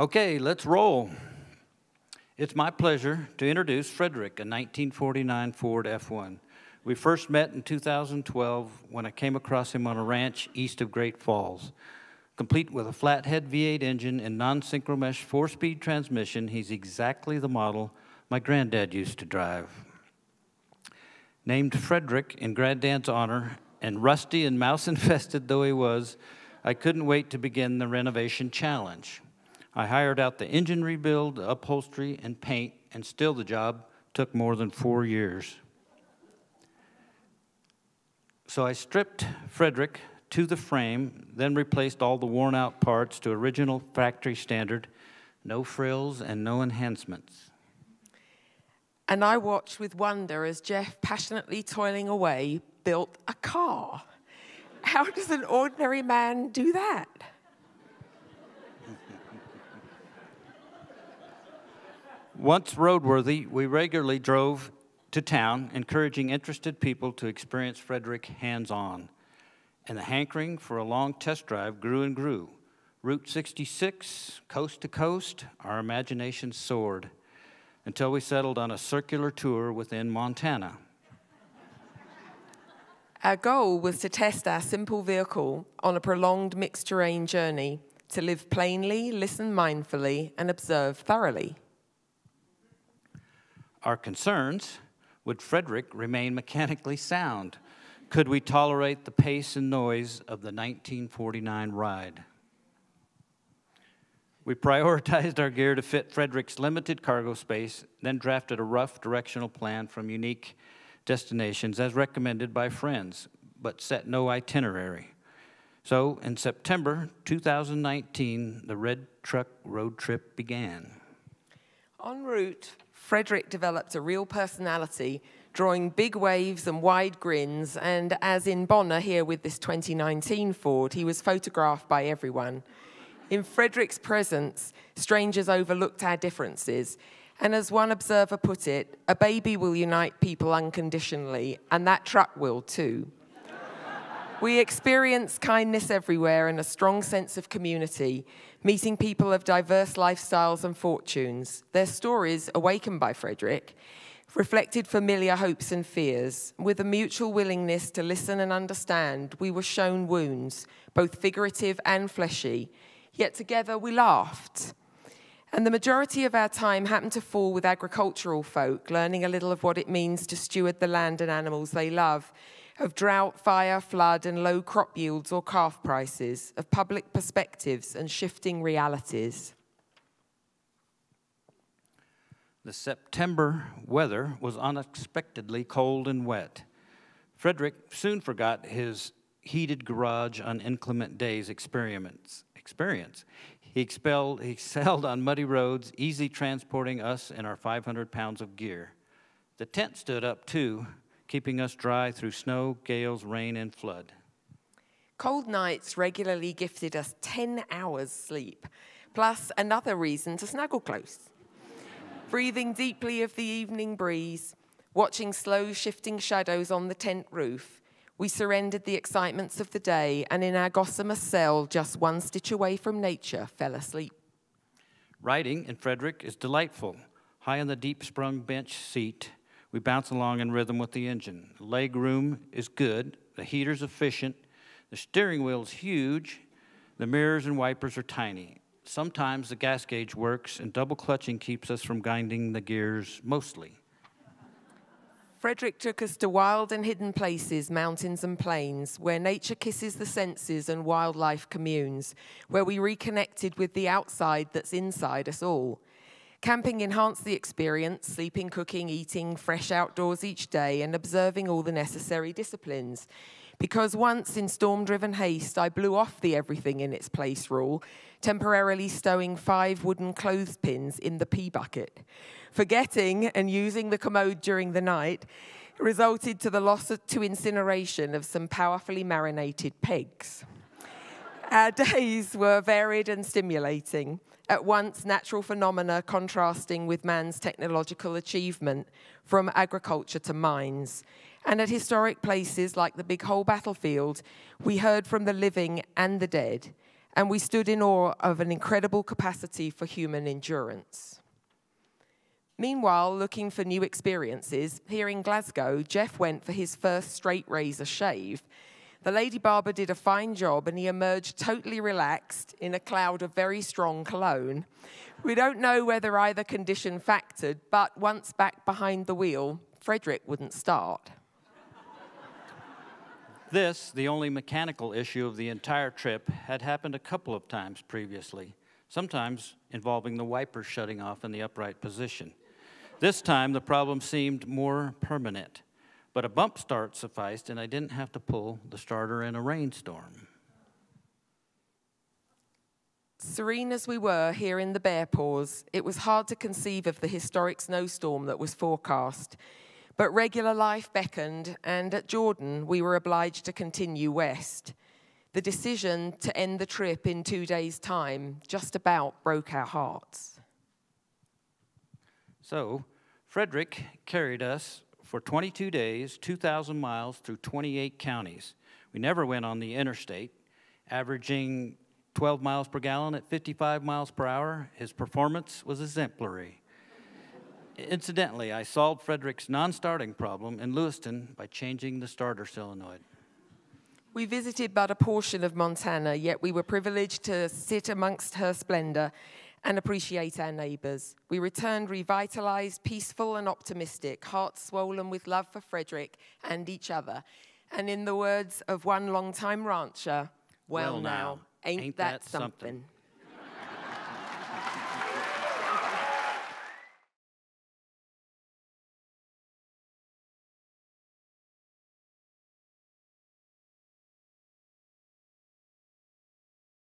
Okay, let's roll. It's my pleasure to introduce Frederick, a 1949 Ford F1. We first met in 2012 when I came across him on a ranch east of Great Falls. Complete with a flathead V8 engine and non-synchromesh four-speed transmission, he's exactly the model my granddad used to drive. Named Frederick in granddad's honor, and rusty and mouse-infested though he was, I couldn't wait to begin the renovation challenge. I hired out the engine rebuild, the upholstery, and paint, and still the job took more than four years. So I stripped Frederick to the frame, then replaced all the worn out parts to original factory standard, no frills and no enhancements. And I watched with wonder as Jeff, passionately toiling away, built a car. How does an ordinary man do that? Once roadworthy, we regularly drove to town, encouraging interested people to experience Frederick hands on. And the hankering for a long test drive grew and grew. Route 66, coast to coast, our imagination soared until we settled on a circular tour within Montana. Our goal was to test our simple vehicle on a prolonged mixed terrain journey, to live plainly, listen mindfully, and observe thoroughly. Our concerns would Frederick remain mechanically sound? Could we tolerate the pace and noise of the 1949 ride? We prioritized our gear to fit Frederick's limited cargo space, then drafted a rough directional plan from unique destinations as recommended by friends, but set no itinerary. So in September 2019, the Red Truck road trip began. En route, Frederick developed a real personality, drawing big waves and wide grins, and as in Bonner here with this 2019 Ford, he was photographed by everyone. In Frederick's presence, strangers overlooked our differences, and as one observer put it, a baby will unite people unconditionally, and that truck will too. We experience kindness everywhere and a strong sense of community, meeting people of diverse lifestyles and fortunes. Their stories, awakened by Frederick, reflected familiar hopes and fears. With a mutual willingness to listen and understand, we were shown wounds, both figurative and fleshy. Yet together we laughed. And the majority of our time happened to fall with agricultural folk, learning a little of what it means to steward the land and animals they love of drought, fire, flood, and low crop yields or calf prices, of public perspectives and shifting realities. The September weather was unexpectedly cold and wet. Frederick soon forgot his heated garage on inclement days experiments, experience. He, expelled, excelled on muddy roads, easy transporting us and our 500 pounds of gear. The tent stood up too, keeping us dry through snow, gales, rain, and flood. Cold nights regularly gifted us 10 hours sleep, plus another reason to snuggle close. Breathing deeply of the evening breeze, watching slow shifting shadows on the tent roof, we surrendered the excitements of the day and in our gossamer cell, just one stitch away from nature, fell asleep. Riding in Frederick is delightful. High on the deep sprung bench seat, we bounce along in rhythm with the engine. The leg room is good, the heater's efficient, the steering wheel's huge, the mirrors and wipers are tiny. Sometimes the gas gauge works, and double clutching keeps us from grinding the gears mostly. Frederick took us to wild and hidden places, mountains and plains, where nature kisses the senses and wildlife communes, where we reconnected with the outside that's inside us all. Camping enhanced the experience, sleeping, cooking, eating fresh outdoors each day, and observing all the necessary disciplines. Because once in storm driven haste, I blew off the everything in its place rule, temporarily stowing five wooden clothespins in the pee bucket. Forgetting and using the commode during the night resulted to the loss of, to incineration of some powerfully marinated pegs. Our days were varied and stimulating at once natural phenomena contrasting with man's technological achievement from agriculture to mines. And at historic places like the Big Hole battlefield, we heard from the living and the dead. and we stood in awe of an incredible capacity for human endurance. Meanwhile, looking for new experiences, here in Glasgow, Jeff went for his first straight razor shave. The lady barber did a fine job and he emerged totally relaxed in a cloud of very strong cologne. We don't know whether either condition factored, but once back behind the wheel, Frederick wouldn't start. This, the only mechanical issue of the entire trip, had happened a couple of times previously, sometimes involving the wipers shutting off in the upright position. This time, the problem seemed more permanent, but a bump start sufficed, and I didn't have to pull the starter in a rainstorm. Serene as we were here in the Bear Paws, it was hard to conceive of the historic snowstorm that was forecast. But regular life beckoned, and at Jordan, we were obliged to continue west. The decision to end the trip in two days' time just about broke our hearts. So, Frederick carried us for 22 days, 2,000 miles through 28 counties. We never went on the interstate, averaging 12 miles per gallon at 55 miles per hour. His performance was exemplary. Incidentally, I solved Frederick's non-starting problem in Lewistown by changing the starter solenoid. We visited but a portion of Montana, yet we were privileged to sit amongst her splendor and appreciate our neighbors. We returned revitalized, peaceful, and optimistic, hearts swollen with love for Frederick and each other. And in the words of one longtime rancher, well, well now, ain't, ain't, that, that something? something?